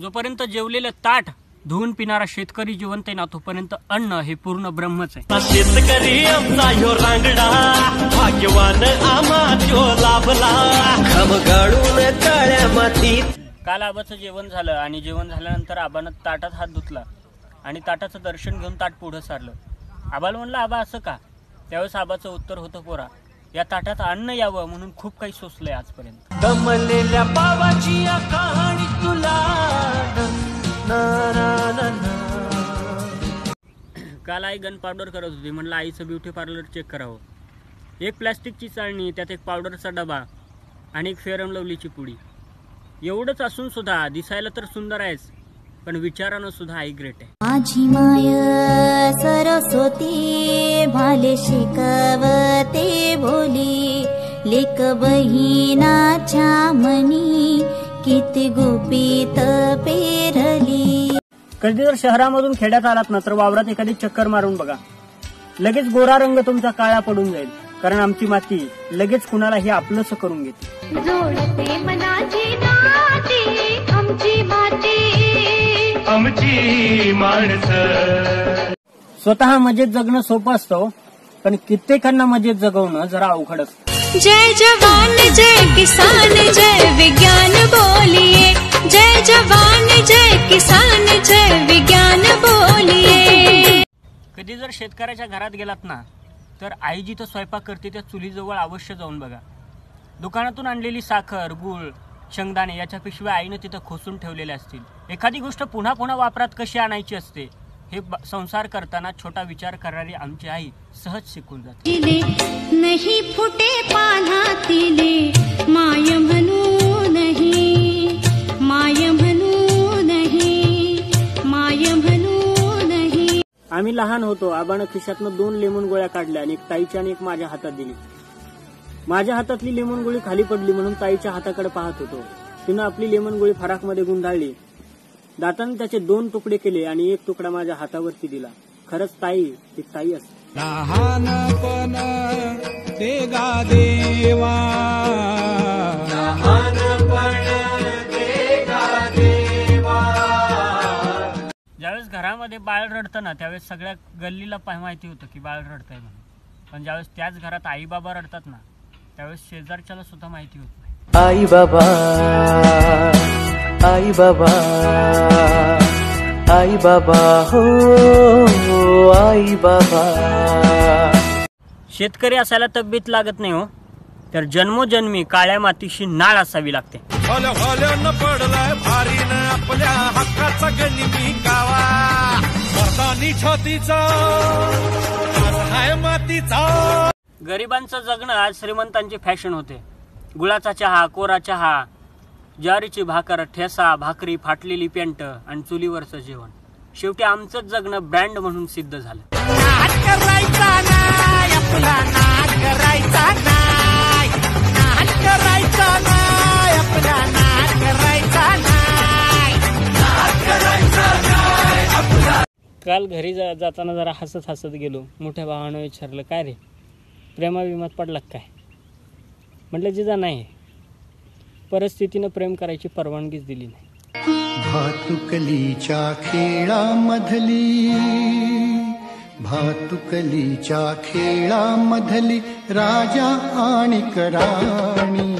जोपर्यंत जेवलेलं ताट धुवून पिणारा शेतकरी जिवंत आहे ना तोपर्यंत अन्न हे पूर्ण ब्रह्मच आहे. शेतकरी आमचा ह्यो रांगडा भाग्यवान आम्हा त्यो लाभला. मातीत. काल आबाचं जेवण झालं आणि जेवण झाल्यानंतर आबानं ताटात हात धुतला आणि ताटाचं दर्शन घेऊन ताट पुढं सारलं. आबाला म्हणलं आबा असं का? त्यावेळेस आबाचं उत्तर होतं पोरा या ताटात अन्न यावं म्हणून खूप काही सोसलंय आजपर्यंत. दमलेल्या पावाची या कहाणी तुला काल आई गन पावडर करत होती. म्हणलं आईचं ब्युटी पार्लर चेक करावं. एक प्लॅस्टिकची चाळणी त्यात एक पावडरचा डबा आणि एक फेरम लवलीची पुडी. एवढंच असून सुद्धा दिसायला तर सुंदर आहेच पण विचारानं सुद्धा आई ग्रेट आहे. माझी माय सरस्वती भाले शिकवते बोली लेक बहिणाच्या मनी किती गोपीत पेरली. कधी जर शहरामधून खेड्यात आलात ना तर वावरात एखादी चक्कर मारून बघा. लगेच गोरा रंग तुमचा काळा पडून जाईल. कारण आमची माती लगेच कुणालाही आपलंच करून घेते. जोडते मनाची नाती आमची माती. आमची माणसं. स्वतः मजेत जगणं सोपं असतं पण कित्येकांना मजेत जगवणं जरा अवघड असतं. जय जवान जय किसान जय विज्ञान बोलिए शेतकऱ्याच्या घरात गेलात ना तर आई जिथं स्वयंपाक करते त्या चुलीजवळ अवश्य जाऊन बघा. दुकानातून आणलेली साखर गूळ शेंगदाणे याच्या पिशव्या आईनं तिथं खोसून ठेवलेल्या असतील. एखादी गोष्ट पुन्हा पुन्हा वापरात कशी आणायची असते हे संसार करताना छोटा विचार करणारी आमची आई सहज शिकून जाते. नाही फुटे माय म्हणून आम्ही लहान होतो. आबानं खिशातनं दोन लेमन गोळ्या काढल्या आणि एक ताईच्या आणि एक माझ्या हातात दिली. माझ्या हातातली लेमन गोळी खाली पडली म्हणून ताईच्या हाताकडे पाहत होतो. तिनं आपली लेमन गोळी फराकमध्ये गुंडाळली. दाताने त्याचे दोन तुकडे केले आणि एक तुकडा माझ्या हातावरती दिला. खरंच ताई ती ताई असते. लहानपण देवा. घरामध्ये बाळ रडतं ना त्यावेळेस सगळ्या गल्लीला माहिती होतं की बाळ रडतंय म्हणून. पण ज्यावेळेस त्याच घरात आई बाबा रडतात ना त्यावेळेस शेजारच्याला सुद्धा माहिती होत नाही. आई बाबा आई बाबा आई बाबा हो आई बाबा शेतकरी असायला तब्येत लागत नाही हो तर जन्मोजन्मी काळ्या मातीशी नाळ असावी लागते. आपल्या हक्काचा गनिमी गावा. छातीचा. हाय मातीचा. गरिबांचं जगणं आज श्रीमंतांची फॅशन होते. गुळाचा चहा कोरा चहा ज्वारीची भाकर ठेसा भाकरी फाटलेली पेंट आणि चुलीवरचं जेवण. शेवटी आमचंच जगणं ब्रँड म्हणून सिद्ध झालं. काल घरी जा जाताना जरा हसत हसत गेलो. मोठ्या भावानं विचारलं काय रे? प्रेमा विमात पडला काय? म्हटलं जिजा नाही. परिस्थितीनं प्रेम करायची परवानगीच दिली नाही. भातुकलीच्या खेळामधली भातुकलीच्या खेळामधली राजा आणि कराणी.